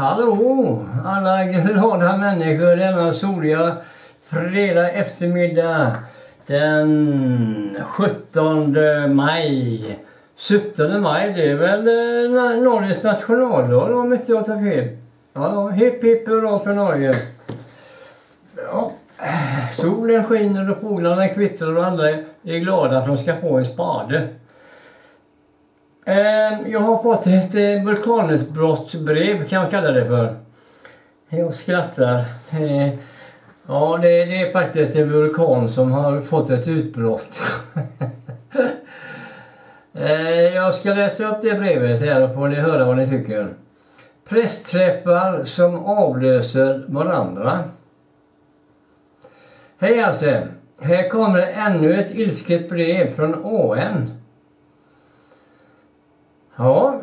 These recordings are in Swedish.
Hallå alla glada människor denna soliga fredag eftermiddag den 17 maj. 17 maj det är väl eh, Norges nationaldag om inte jag tar fel. Ja, hipp hipp hurra för Norge. Ja, solen skiner och fåglarna kvittrar och alla är glada att de ska få en spade. Ehm, jag har fått ett eh, vulkanutbrottsbrev kan man kalla det för. Jag skrattar. Ehm, ja, det, det är faktiskt en vulkan som har fått ett utbrott. Ehm, jag ska läsa upp det brevet här och får ni höra vad ni tycker. Pressträffar som avlöser varandra. Hej alltså. Här kommer ännu ett ilsket brev från AN. Ja,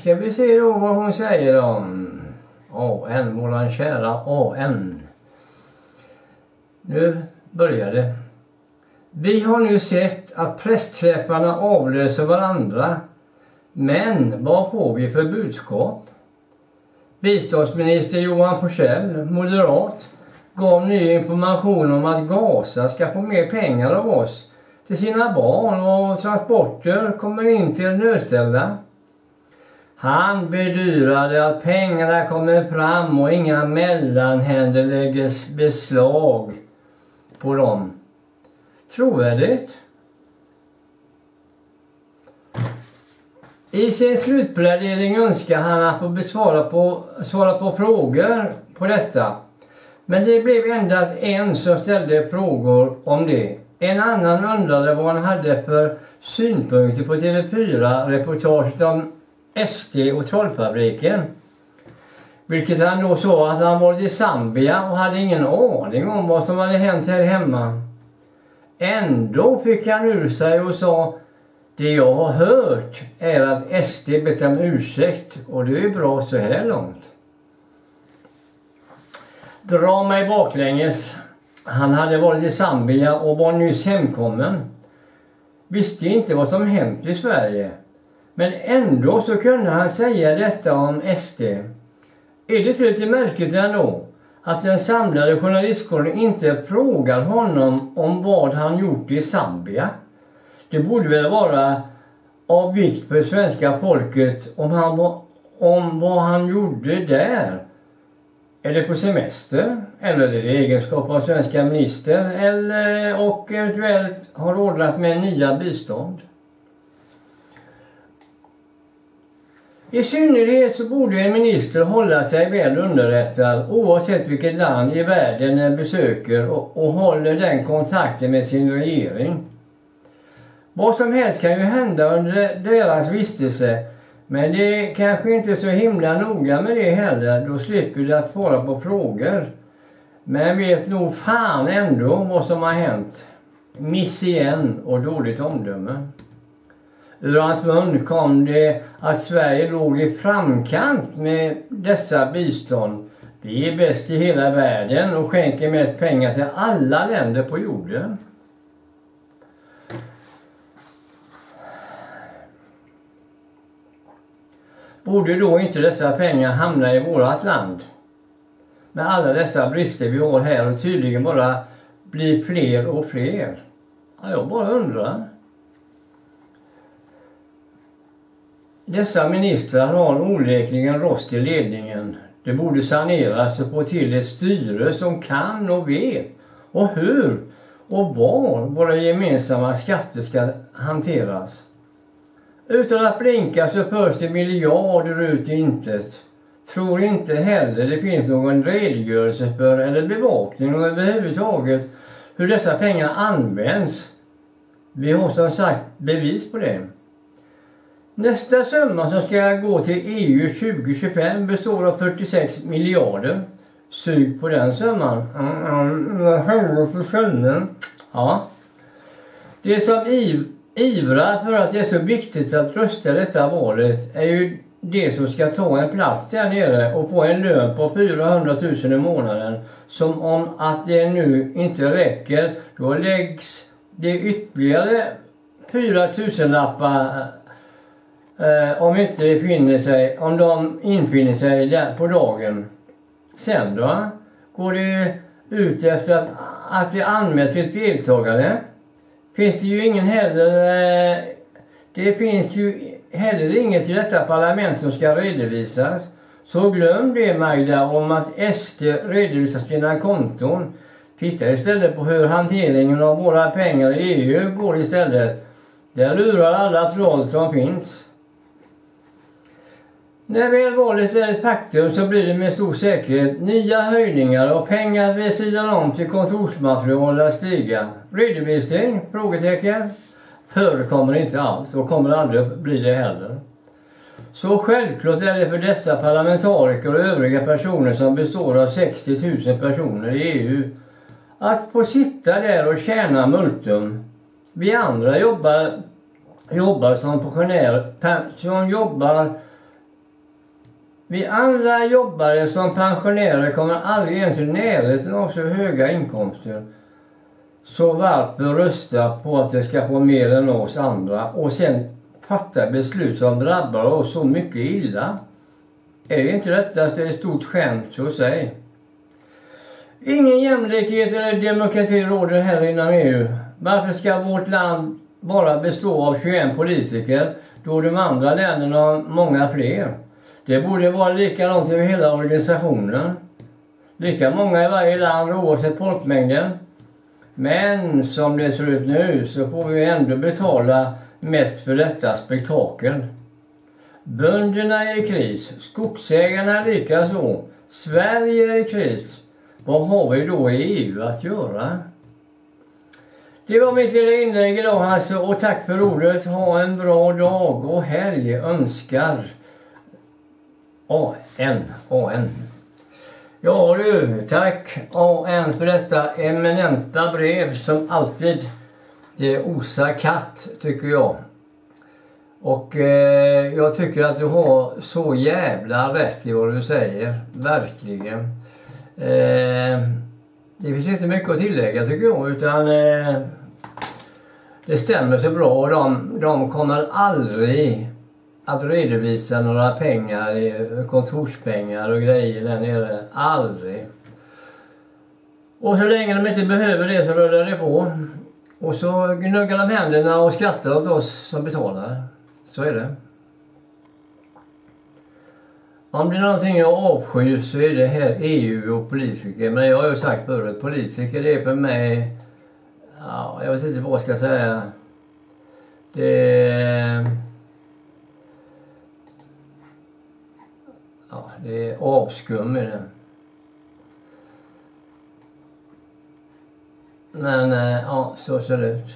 ska vi se då vad hon säger om AN, våran kära AN. Nu börjar det. Vi har nu sett att pressträffarna avlöser varandra. Men vad får vi för budskap? Biståndsminister Johan Forssell, moderat, gav ny information om att Gaza ska få mer pengar av oss till sina barn och transporter kommer in till nödställda. Han bedyrade att pengarna kommer fram och inga mellanhänder lägger beslag på dem. Trovärdigt? I sin slutplädering önskar han att få besvara på, svara på frågor på detta. Men det blev endast en som ställde frågor om det. En annan undrade vad han hade för synpunkter på TV4-reportaget om SD och Trollfabriken. Vilket han då sa att han varit i Zambia och hade ingen aning om vad som hade hänt här hemma. Ändå fick han ur sig och sa det jag har hört är att SD bett om ursäkt och det är bra så här långt. Dra mig baklänges. Han hade varit i Zambia och var nyss hemkommen. Visste inte vad som hänt i Sverige. Men ändå så kunde han säga detta om SD. Är det inte lite märkligt ändå att den samlade journalistkåren inte frågar honom om vad han gjort i Zambia? Det borde väl vara av vikt för svenska folket om, han, om vad han gjorde där. Är det på semester? Eller är det i egenskap av svenska minister? Eller och eventuellt har ordnat med nya bistånd? I synnerhet så borde en minister hålla sig väl underrättad oavsett vilket land i världen den besöker och, och håller den kontakten med sin regering. Vad som helst kan ju hända under deras vistelse men det är kanske inte så himla noga med det heller, då slipper du att svara på frågor. Men vet nog fan ändå vad som har hänt. Miss igen och dåligt omdöme. Ur hans mun kom det att Sverige låg i framkant med dessa bistånd. Vi är bäst i hela världen och skänker mest pengar till alla länder på jorden. Borde då inte dessa pengar hamna i vårt land? Med alla dessa brister vi har här och tydligen bara blir fler och fler. Ja, jag bara undrar. Dessa ministrar har onekligen rost i ledningen. Det borde saneras och få till ett styre som kan och vet och hur och var våra gemensamma skatter ska hanteras. Utan att blinka så förs det miljarder ut i intet. Tror inte heller det finns någon redogörelse för eller bevakning överhuvudtaget hur dessa pengar används. Vi har som sagt bevis på det. Nästa summa som ska gå till EU 2025 består av 46 miljarder. Sug på den summan. Ja. Det som ivrar för att det är så viktigt att rösta detta valet är ju det som ska ta en plats där nere och få en lön på 400 000 i månaden. Som om att det nu inte räcker, då läggs det ytterligare 4 000 lappar Eh, om inte befinner sig, om de infinner sig där på dagen. Sen då går det ut efter att, att det anmäls ett deltagande. Finns det ju ingen heller, eh, det finns ju heller inget i detta parlament som ska redovisas. Så glöm det Magda om att SD redovisar sina konton. Titta istället på hur hanteringen av våra pengar i EU går istället. Där lurar alla troll som finns. När väl valet är ett faktum så blir det med stor säkerhet nya höjningar och pengar vid sidan om till kontorsmaterial att stiga. Redovisning? Frågetecken. Förekommer inte alls och kommer aldrig att bli det heller. Så självklart är det för dessa parlamentariker och övriga personer som består av 60 000 personer i EU att få sitta där och tjäna multum. Vi andra jobbar, jobbar som pensionärer, som jobbar vi andra jobbare som pensionärer kommer aldrig ens i närheten av så höga inkomster. Så varför rösta på att det ska få mer än oss andra och sen fatta beslut som drabbar oss så mycket illa? Är inte detta ett stort skämt så sig? Ingen jämlikhet eller demokrati råder här inom EU. Varför ska vårt land bara bestå av 21 politiker då de andra länderna har många fler? Det borde vara likadant över hela organisationen. Lika många i varje land oavsett folkmängden. Men som det ser ut nu så får vi ändå betala mest för detta spektakel. Bönderna är i kris, skogsägarna likaså. Sverige är i kris. Vad har vi då i EU att göra? Det var mitt lilla inlägg idag alltså och tack för ordet. Ha en bra dag och helg önskar AN. AN. Ja du, tack AN för detta eminenta brev som alltid det osar katt tycker jag. Och eh, jag tycker att du har så jävla rätt i vad du säger. Verkligen. Eh, det finns inte mycket att tillägga tycker jag utan eh, det stämmer så bra och de, de kommer aldrig att redovisa några pengar, kontorspengar och grejer där nere. Aldrig. Och så länge de inte behöver det så rullar det på. Och så gnuggar de händerna och skrattar åt oss som betalar. Så är det. Om det är någonting jag avskyr så är det här EU och politiker. Men jag har ju sagt förut, politiker det är för mig... Ja, jag vet inte vad jag ska säga. Det... Ja, det är avskum i den. Men eh, ja, så ser det ut.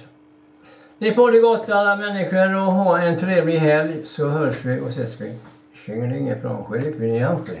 Ni får det gott alla människor och ha en trevlig helg så hörs vi och ses vi. Tjingeling från Skilipin i Almsjö.